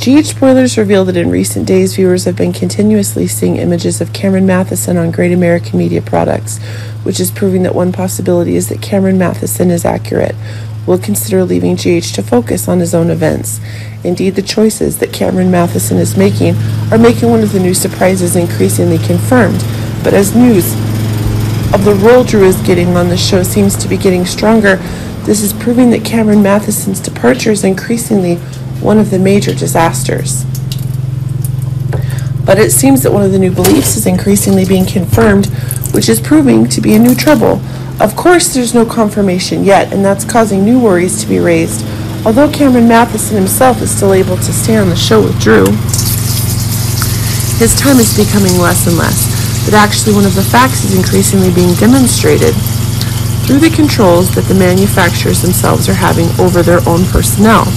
GH spoilers reveal that in recent days, viewers have been continuously seeing images of Cameron Mathison on Great American Media products, which is proving that one possibility is that Cameron Mathison is accurate. Will consider leaving GH to focus on his own events. Indeed, the choices that Cameron Mathison is making are making one of the new surprises increasingly confirmed. But as news of the role Drew is getting on the show seems to be getting stronger, this is proving that Cameron Mathison's departure is increasingly one of the major disasters. But it seems that one of the new beliefs is increasingly being confirmed, which is proving to be a new trouble. Of course, there's no confirmation yet, and that's causing new worries to be raised. Although Cameron Mathison himself is still able to stay on the show with Drew, his time is becoming less and less. But actually, one of the facts is increasingly being demonstrated through the controls that the manufacturers themselves are having over their own personnel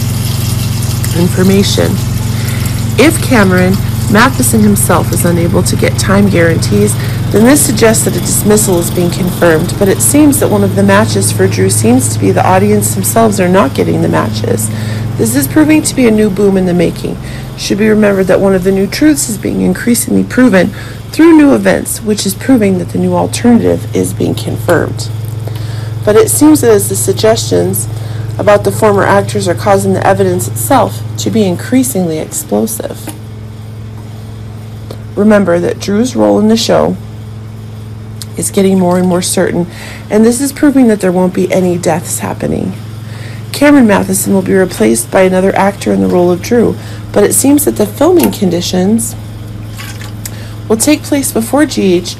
information. If Cameron Mathison himself is unable to get time guarantees, then this suggests that a dismissal is being confirmed, but it seems that one of the matches for Drew seems to be the audience themselves are not getting the matches. This is proving to be a new boom in the making. Should be remembered that one of the new truths is being increasingly proven through new events, which is proving that the new alternative is being confirmed. But it seems that as the suggestions about the former actors are causing the evidence itself to be increasingly explosive. Remember that Drew's role in the show is getting more and more certain, and this is proving that there won't be any deaths happening. Cameron Mathison will be replaced by another actor in the role of Drew, but it seems that the filming conditions will take place before GH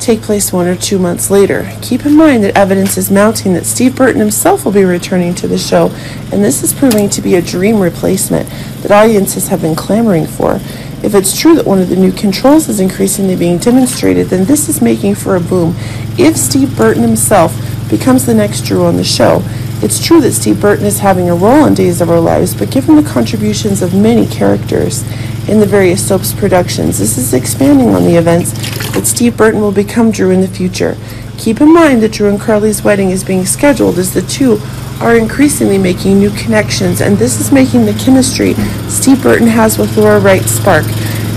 take place one or two months later. Keep in mind that evidence is mounting that Steve Burton himself will be returning to the show, and this is proving to be a dream replacement that audiences have been clamoring for. If it's true that one of the new controls is increasingly being demonstrated, then this is making for a boom. If Steve Burton himself becomes the next Drew on the show, it's true that Steve Burton is having a role in Days of Our Lives, but given the contributions of many characters in the various soaps productions, this is expanding on the events that Steve Burton will become Drew in the future. Keep in mind that Drew and Carly's wedding is being scheduled as the two are increasingly making new connections, and this is making the chemistry Steve Burton has with Laura Wright spark.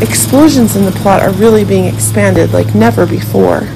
Explosions in the plot are really being expanded like never before.